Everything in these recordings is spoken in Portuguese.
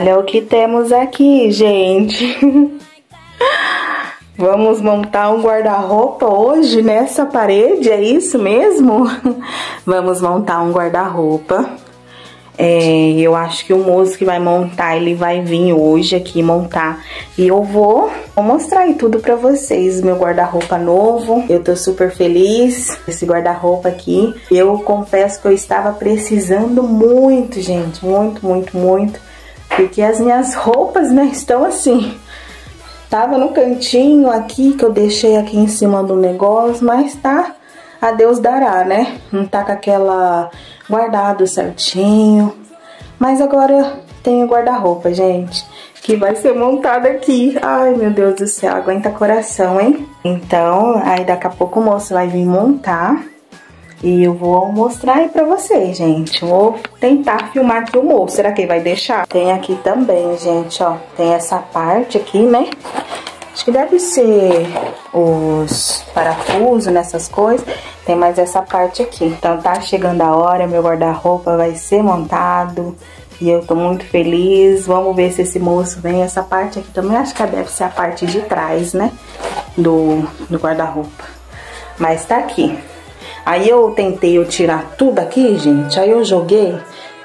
Olha o que temos aqui, gente. Vamos montar um guarda-roupa hoje nessa parede, é isso mesmo? Vamos montar um guarda-roupa. É, eu acho que o moço que vai montar, ele vai vir hoje aqui montar. E eu vou, vou mostrar aí tudo pra vocês, meu guarda-roupa novo. Eu tô super feliz esse guarda-roupa aqui. Eu confesso que eu estava precisando muito, gente, muito, muito, muito. Porque as minhas roupas, né, estão assim... Tava no cantinho aqui, que eu deixei aqui em cima do negócio, mas tá a Deus dará, né? Não tá com aquela guardado certinho. Mas agora tenho guarda-roupa, gente, que vai ser montado aqui. Ai, meu Deus do céu, aguenta coração, hein? Então, aí daqui a pouco o moço vai vir montar. E eu vou mostrar aí pra vocês, gente. Vou tentar filmar aqui o moço. Será que ele vai deixar? Tem aqui também, gente, ó. Tem essa parte aqui, né? Acho que deve ser os parafusos nessas coisas. Tem mais essa parte aqui. Então tá chegando a hora, meu guarda-roupa vai ser montado. E eu tô muito feliz. Vamos ver se esse moço vem. Essa parte aqui também acho que deve ser a parte de trás, né? Do, do guarda-roupa. Mas tá aqui. Aí eu tentei eu tirar tudo aqui, gente. Aí eu joguei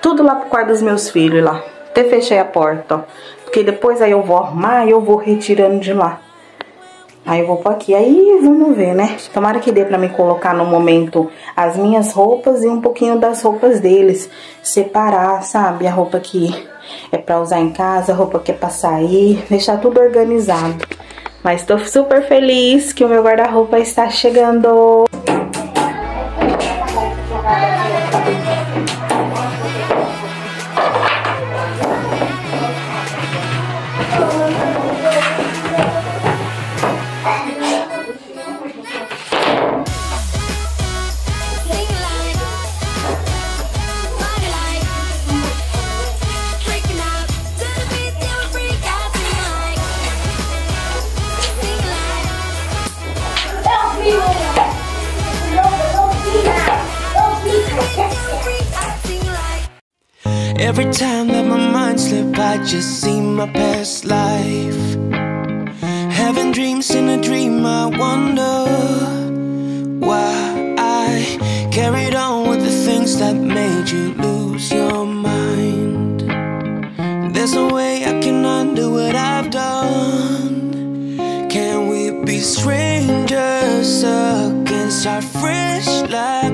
tudo lá pro quarto dos meus filhos lá. Até fechei a porta, ó. Porque depois aí eu vou arrumar e eu vou retirando de lá. Aí eu vou pôr aqui, aí vamos ver, né? Tomara que dê pra me colocar no momento as minhas roupas e um pouquinho das roupas deles. Separar, sabe? A roupa que é pra usar em casa, a roupa que é pra sair. Deixar tudo organizado. Mas tô super feliz que o meu guarda-roupa está chegando. Every time that my mind slip, I just see my past life. Having dreams in a dream, I wonder why I carried on with the things that made you lose your mind. There's no way I can undo what I've done. Can we be strangers again? Start fresh like.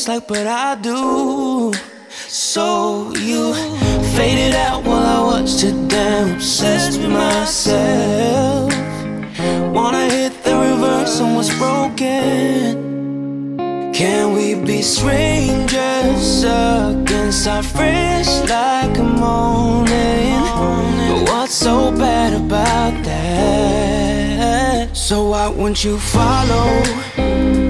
what feels like, but I do. So you faded out while I watched it down, obsessed with myself. Wanna hit the reverse on what's broken. Can we be strangers again? Start fresh like a morning. But what's so bad about that? So why won't you follow?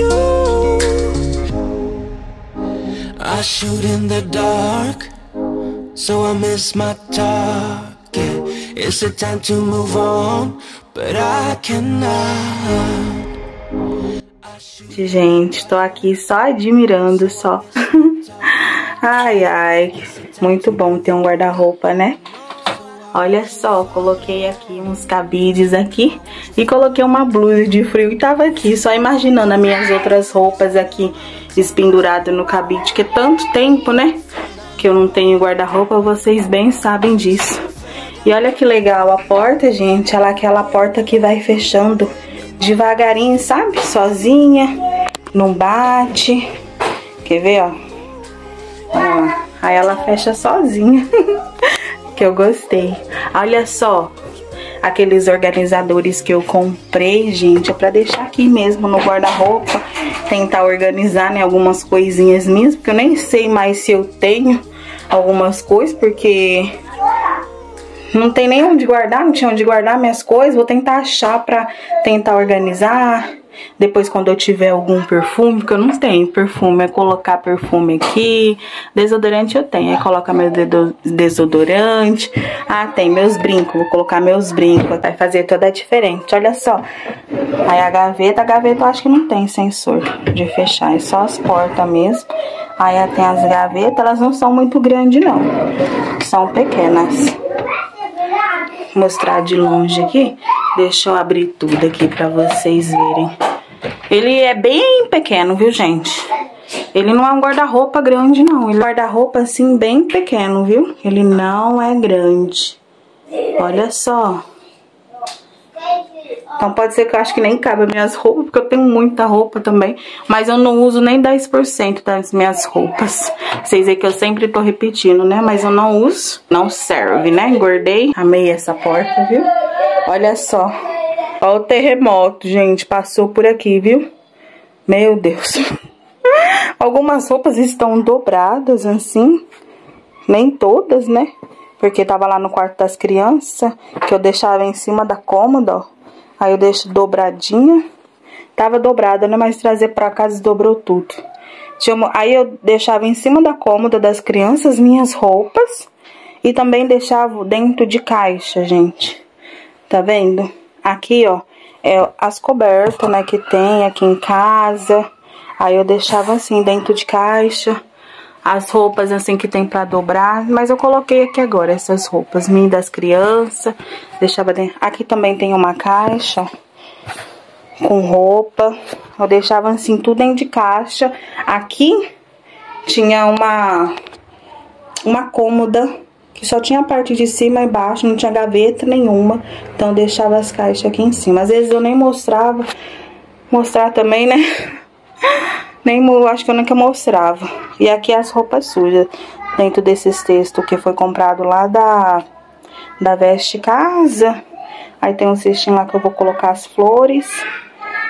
you. I shoot in the dark, so I miss my target. It's a time to move on, but I cannot. Gente, tô aqui só admirando, só. ai, ai, muito bom ter um guarda-roupa, né? Olha só, coloquei aqui uns cabides aqui e coloquei uma blusa de frio e tava aqui, só imaginando as minhas outras roupas aqui espendurado no cabide, que é tanto tempo, né? Que eu não tenho guarda-roupa, vocês bem sabem disso. E olha que legal a porta, gente, ela é aquela porta que vai fechando devagarinho, sabe? Sozinha, não bate. Quer ver, ó? ó aí ela fecha sozinha. que eu gostei. Olha só, aqueles organizadores que eu comprei, gente, é pra deixar aqui mesmo no guarda-roupa, tentar organizar, né, algumas coisinhas minhas, porque eu nem sei mais se eu tenho algumas coisas, porque não tem nem onde guardar, não tinha onde guardar minhas coisas, vou tentar achar pra tentar organizar, depois, quando eu tiver algum perfume, porque eu não tenho perfume, é colocar perfume aqui. Desodorante eu tenho, é colocar meu desodorante. Ah, tem meus brincos, vou colocar meus brincos, vai fazer toda diferente. Olha só. Aí a gaveta, a gaveta eu acho que não tem sensor de fechar, é só as portas mesmo. Aí tem as gavetas, elas não são muito grandes não, são pequenas. Mostrar de longe aqui. Deixa eu abrir tudo aqui pra vocês verem. Ele é bem pequeno, viu, gente? Ele não é um guarda-roupa grande, não. Ele é um guarda-roupa, assim, bem pequeno, viu? Ele não é grande. Olha só. Então pode ser que eu acho que nem cabe as minhas roupas, porque eu tenho muita roupa também. Mas eu não uso nem 10% das minhas roupas. Vocês veem que eu sempre tô repetindo, né? Mas eu não uso, não serve, né? Engordei, amei essa porta, viu? Olha só. Olha o terremoto, gente, passou por aqui, viu? Meu Deus. Algumas roupas estão dobradas, assim. Nem todas, né? Porque tava lá no quarto das crianças, que eu deixava em cima da cômoda, ó. Aí eu deixo dobradinha. Tava dobrada, né? Mas trazer pra casa desdobrou tudo. Aí eu deixava em cima da cômoda das crianças minhas roupas. E também deixava dentro de caixa, gente. Tá vendo? Aqui, ó, é as cobertas, né, que tem aqui em casa. Aí eu deixava assim, dentro de caixa. As roupas assim que tem pra dobrar. Mas eu coloquei aqui agora essas roupas minhas das crianças. Deixava dentro. Aqui também tem uma caixa com roupa. Eu deixava assim tudo dentro de caixa. Aqui tinha uma uma cômoda que só tinha a parte de cima e baixo, não tinha gaveta nenhuma. Então deixava as caixas aqui em cima. Às vezes eu nem mostrava. Mostrar também, né? Nem acho que eu nunca mostrava. E aqui as roupas sujas. Dentro desses textos que foi comprado lá da, da Veste Casa. Aí tem um cestinho lá que eu vou colocar as flores.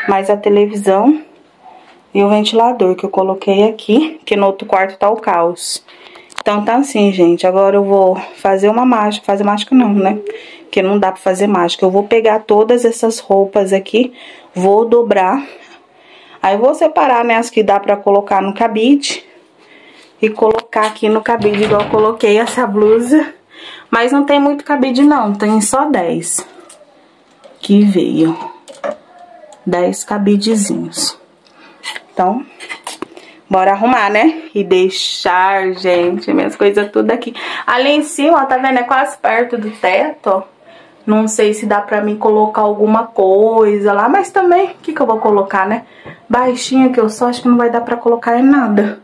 Mais a televisão. E o ventilador que eu coloquei aqui. Que no outro quarto tá o caos. Então tá assim, gente. Agora eu vou fazer uma mágica. Fazer mágica não, né? Porque não dá pra fazer mágica. Eu vou pegar todas essas roupas aqui. Vou dobrar. Aí vou separar, né, as que dá pra colocar no cabide. E colocar aqui no cabide, igual coloquei essa blusa. Mas não tem muito cabide não, tem só 10 que veio. 10 cabidezinhos. Então, Bora arrumar, né? E deixar, gente, minhas coisas tudo aqui. Ali em cima, ó, tá vendo? É quase perto do teto, ó. Não sei se dá pra mim colocar alguma coisa lá, mas também, o que que eu vou colocar, né? Baixinha que eu sou, acho que não vai dar pra colocar em nada.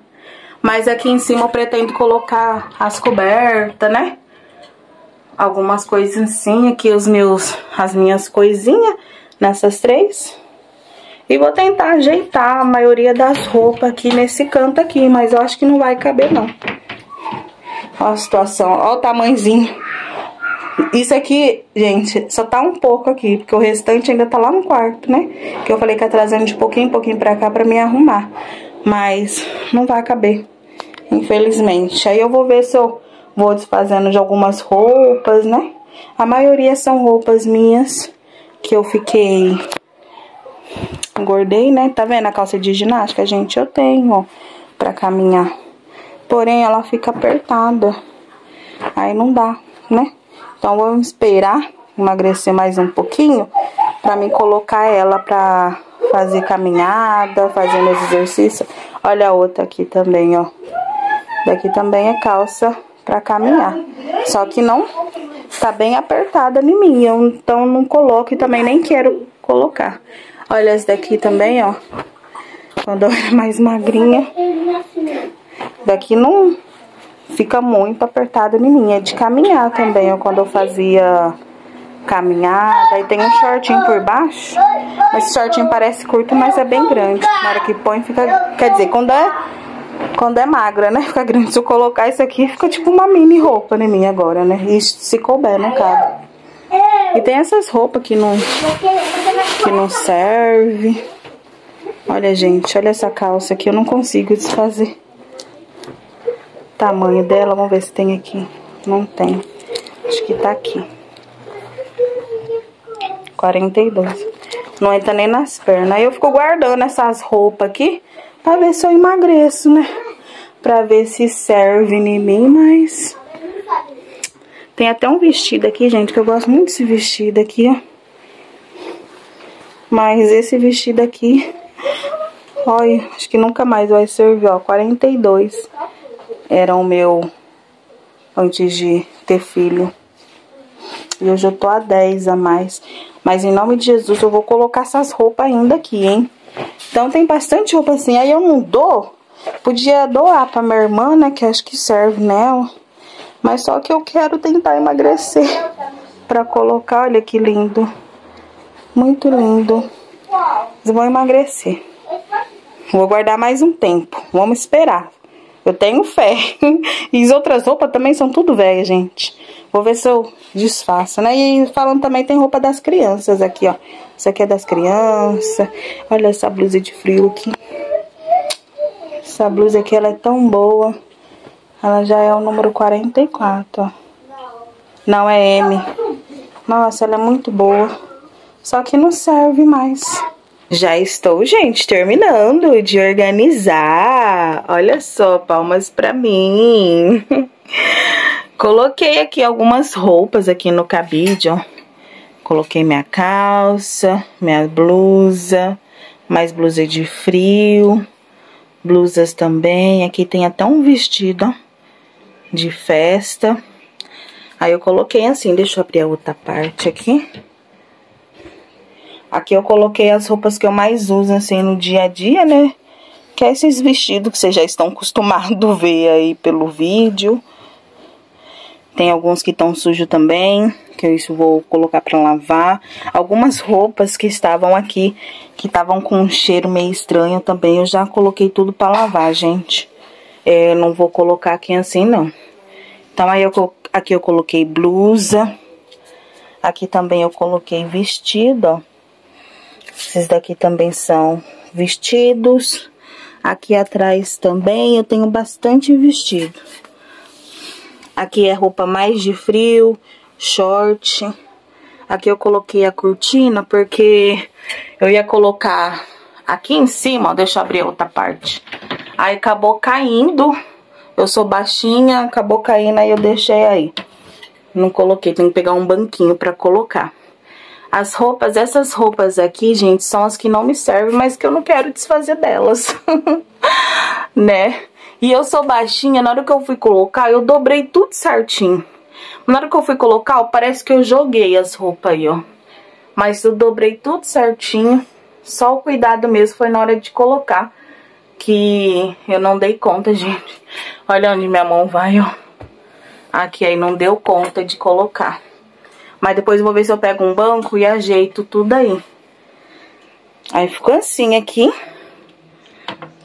Mas aqui em cima eu pretendo colocar as cobertas, né? Algumas coisas assim, aqui os meus, as minhas coisinhas, nessas três. E vou tentar ajeitar a maioria das roupas aqui nesse canto aqui, mas eu acho que não vai caber não. Olha a situação, olha o tamanhozinho. Isso aqui, gente, só tá um pouco aqui, porque o restante ainda tá lá no quarto, né? Que eu falei que ia trazendo de pouquinho em pouquinho pra cá pra me arrumar. Mas não vai caber, infelizmente. Aí eu vou ver se eu vou desfazendo de algumas roupas, né? A maioria são roupas minhas que eu fiquei engordei, né? Tá vendo a calça de ginástica, gente? Eu tenho, ó, pra caminhar. Porém, ela fica apertada. Aí não dá, né? Então, vamos esperar emagrecer mais um pouquinho pra mim colocar ela pra fazer caminhada, fazer meus exercícios. Olha a outra aqui também, ó. Daqui também é calça pra caminhar. Só que não tá bem apertada em mim, então não coloco e também nem quero colocar. Olha essa daqui também, ó. Quando eu era mais magrinha. Daqui não fica muito apertada em mim. É de caminhar também, ó. Quando eu fazia caminhada. Aí tem um shortinho por baixo. Esse shortinho parece curto, mas é bem grande. Na hora que põe, fica... Quer dizer, quando é quando é magra, né? Fica grande. Se eu colocar isso aqui, fica tipo uma mini roupa em mim agora, né? E se couber, não cabe. E tem essas roupas que não, que não serve. Olha, gente, olha essa calça aqui. Eu não consigo desfazer. Tamanho dela, vamos ver se tem aqui. Não tem. Acho que tá aqui. 42. Não entra nem nas pernas. Aí eu fico guardando essas roupas aqui pra ver se eu emagreço, né? Pra ver se serve em mim, mas... Tem até um vestido aqui, gente, que eu gosto muito desse vestido aqui, ó. Mas esse vestido aqui... Olha, acho que nunca mais vai servir, ó. 42 era o meu antes de ter filho. E hoje eu tô a 10 a mais. Mas em nome de Jesus eu vou colocar essas roupas ainda aqui, hein? Então tem bastante roupa assim. Aí eu não dou. Podia doar pra minha irmã, né? Que acho que serve nela. Mas só que eu quero tentar emagrecer. Pra colocar. Olha que lindo. Muito lindo. Vou emagrecer. Vou guardar mais um tempo. Vamos esperar. Eu tenho fé. e as outras roupas também são tudo velhas, gente. Vou ver se eu desfaço, né? E falando também, tem roupa das crianças aqui, ó. Isso aqui é das crianças. Olha essa blusa de frio aqui. Essa blusa aqui, ela é tão boa. Ela já é o número 44, ó. Não, é M. Nossa, ela é muito boa. Só que não serve mais. Já estou, gente, terminando de organizar. Olha só, palmas pra mim. Coloquei aqui algumas roupas aqui no cabide, ó. Coloquei minha calça, minha blusa, mais blusa de frio, blusas também. Aqui tem até um vestido, ó, de festa. Aí eu coloquei assim, deixa eu abrir a outra parte aqui. Aqui eu coloquei as roupas que eu mais uso, assim, no dia a dia, né? Que é esses vestidos que vocês já estão acostumados a ver aí pelo vídeo. Tem alguns que estão sujos também, que eu vou colocar pra lavar. Algumas roupas que estavam aqui, que estavam com um cheiro meio estranho também, eu já coloquei tudo pra lavar, gente. É, não vou colocar aqui assim, não. Então, aí eu, aqui eu coloquei blusa. Aqui também eu coloquei vestido, ó. Esses daqui também são vestidos. Aqui atrás também eu tenho bastante vestido. Aqui é roupa mais de frio, short. Aqui eu coloquei a cortina porque eu ia colocar aqui em cima, ó, deixa eu abrir a outra parte. Aí acabou caindo, eu sou baixinha, acabou caindo, aí eu deixei aí. Não coloquei, tem que pegar um banquinho pra colocar. As roupas, essas roupas aqui, gente, são as que não me servem, mas que eu não quero desfazer delas. né? E eu sou baixinha, na hora que eu fui colocar, eu dobrei tudo certinho. Na hora que eu fui colocar, parece que eu joguei as roupas aí, ó. Mas eu dobrei tudo certinho. Só o cuidado mesmo foi na hora de colocar. Que eu não dei conta, gente. Olha onde minha mão vai, ó. Aqui aí não deu conta de colocar. Mas depois eu vou ver se eu pego um banco e ajeito tudo aí. Aí ficou assim aqui.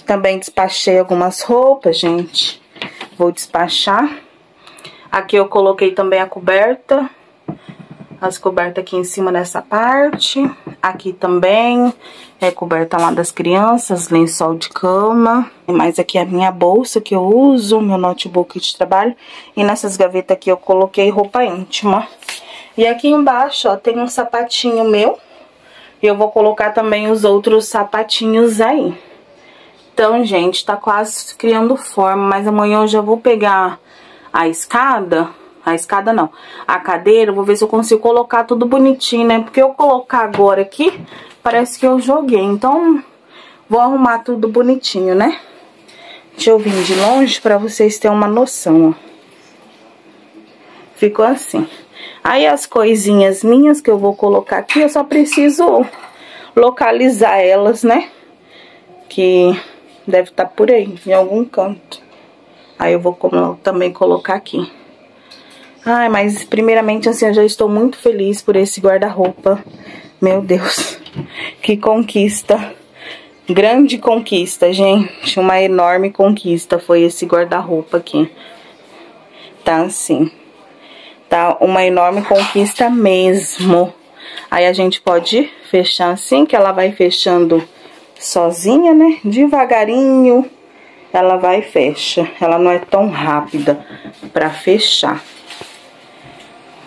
Também despachei algumas roupas, gente. Vou despachar. Aqui eu coloquei também a coberta. As cobertas aqui em cima nessa parte. Aqui também é coberta lá das crianças, lençol de cama. E mais aqui a minha bolsa que eu uso, meu notebook de trabalho. E nessas gavetas aqui eu coloquei roupa íntima. E aqui embaixo, ó, tem um sapatinho meu. E eu vou colocar também os outros sapatinhos aí. Então, gente, tá quase criando forma, mas amanhã eu já vou pegar a escada, a escada não, a cadeira, vou ver se eu consigo colocar tudo bonitinho, né? Porque eu colocar agora aqui, parece que eu joguei, então vou arrumar tudo bonitinho, né? Deixa eu vir de longe pra vocês terem uma noção, ó. Ficou assim. Aí as coisinhas minhas que eu vou colocar aqui, eu só preciso localizar elas, né? Que deve estar tá por aí, em algum canto. Aí eu vou também colocar aqui. Ai, mas primeiramente assim, eu já estou muito feliz por esse guarda-roupa. Meu Deus, que conquista. Grande conquista, gente. Uma enorme conquista foi esse guarda-roupa aqui. Tá assim. Tá uma enorme conquista mesmo. Aí a gente pode fechar assim, que ela vai fechando sozinha, né? Devagarinho ela vai e fecha. Ela não é tão rápida pra fechar.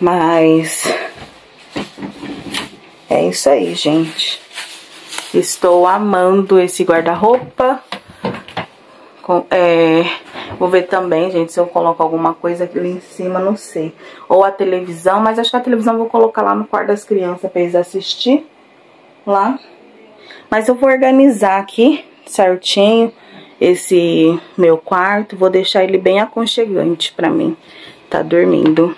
Mas é isso aí, gente. Estou amando esse guarda-roupa. É, vou ver também, gente, se eu coloco alguma coisa aqui em cima, não sei. Ou a televisão, mas acho que a televisão eu vou colocar lá no quarto das crianças pra eles assistir. Lá. Mas eu vou organizar aqui certinho esse meu quarto. Vou deixar ele bem aconchegante pra mim. Tá dormindo.